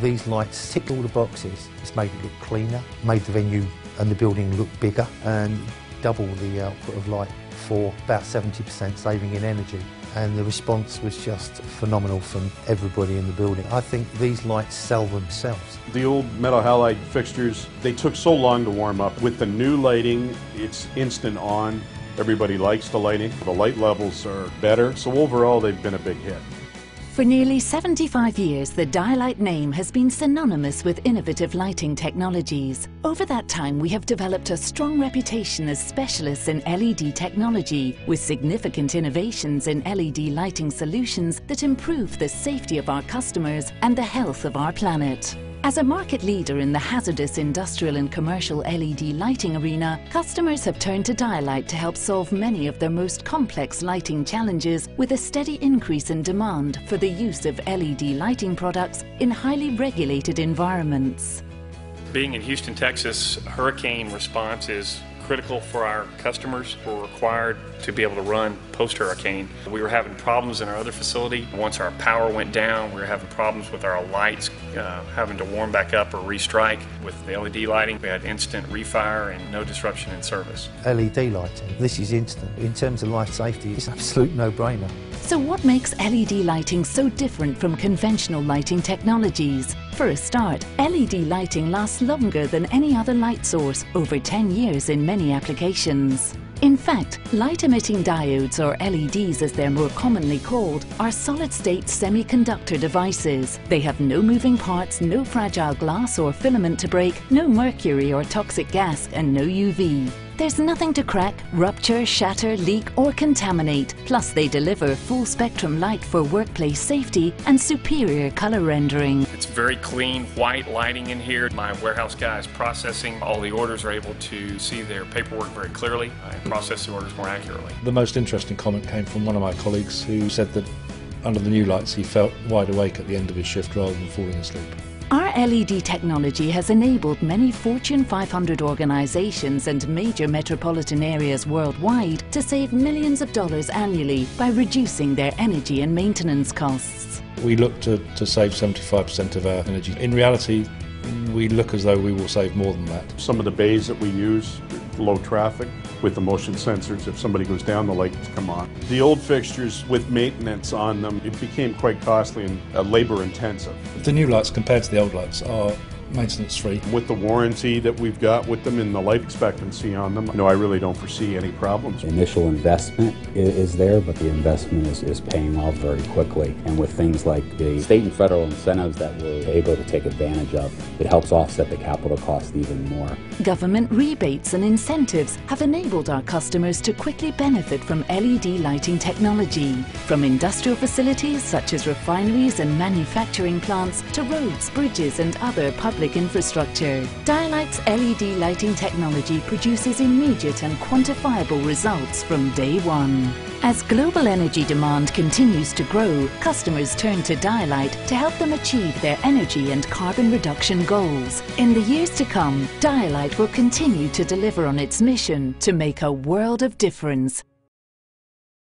these lights ticked all the boxes. It's made it look cleaner, made the venue and the building look bigger, and double the output of light for about 70% saving in energy. And the response was just phenomenal from everybody in the building. I think these lights sell themselves. The old metal halide fixtures, they took so long to warm up. With the new lighting, it's instant on. Everybody likes the lighting. The light levels are better, so overall they've been a big hit. For nearly 75 years, the Dialight name has been synonymous with innovative lighting technologies. Over that time, we have developed a strong reputation as specialists in LED technology, with significant innovations in LED lighting solutions that improve the safety of our customers and the health of our planet. As a market leader in the hazardous industrial and commercial LED lighting arena, customers have turned to Dialight to help solve many of their most complex lighting challenges with a steady increase in demand for the use of LED lighting products in highly regulated environments. Being in Houston, Texas, hurricane response is critical for our customers. We're required to be able to run post-hurricane. We were having problems in our other facility. Once our power went down, we were having problems with our lights uh, having to warm back up or restrike. With the LED lighting, we had instant refire and no disruption in service. LED lighting, this is instant. In terms of life safety, it's absolute no-brainer. So what makes LED lighting so different from conventional lighting technologies? For a start, LED lighting lasts longer than any other light source, over 10 years in many applications. In fact, light-emitting diodes, or LEDs as they're more commonly called, are solid-state semiconductor devices. They have no moving parts, no fragile glass or filament to break, no mercury or toxic gas, and no UV. There's nothing to crack, rupture, shatter, leak or contaminate. Plus they deliver full spectrum light for workplace safety and superior color rendering. It's very clean, white lighting in here. My warehouse guys processing. All the orders are able to see their paperwork very clearly and process the orders more accurately. The most interesting comment came from one of my colleagues who said that under the new lights he felt wide awake at the end of his shift rather than falling asleep. Our LED technology has enabled many Fortune 500 organizations and major metropolitan areas worldwide to save millions of dollars annually by reducing their energy and maintenance costs. We look to, to save 75% of our energy. In reality, we look as though we will save more than that. Some of the bays that we use, low traffic, with the motion sensors, if somebody goes down, the lights come on. The old fixtures with maintenance on them, it became quite costly and uh, labor intensive. The new lights compared to the old lights are maintenance free. With the warranty that we've got with them and the life expectancy on them, no, I really don't foresee any problems. Initial investment is there, but the investment is, is paying off very quickly. And with things like the state and federal incentives that we're able to take advantage of, it helps offset the capital cost even more. Government rebates and incentives have enabled our customers to quickly benefit from LED lighting technology. From industrial facilities such as refineries and manufacturing plants to roads, bridges and other public public infrastructure. Dialight's LED lighting technology produces immediate and quantifiable results from day one. As global energy demand continues to grow, customers turn to Dialight to help them achieve their energy and carbon reduction goals. In the years to come, Dialight will continue to deliver on its mission to make a world of difference